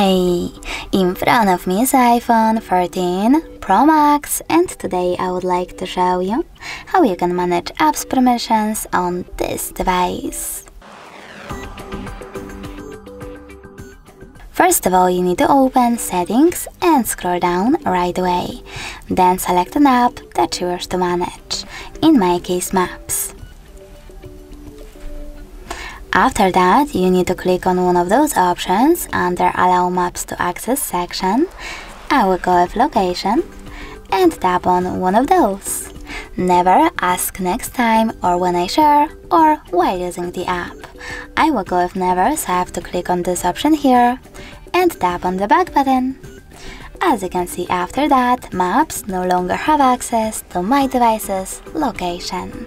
Hey, in front of me is iPhone 14 Pro Max and today I would like to show you how you can manage apps permissions on this device. First of all, you need to open Settings and scroll down right away. Then select an app that you wish to manage, in my case Maps. After that, you need to click on one of those options under Allow Maps to Access section. I will go with Location and tap on one of those. Never ask next time or when I share or while using the app. I will go with never so I have to click on this option here and tap on the back button. As you can see after that, Maps no longer have access to my device's location.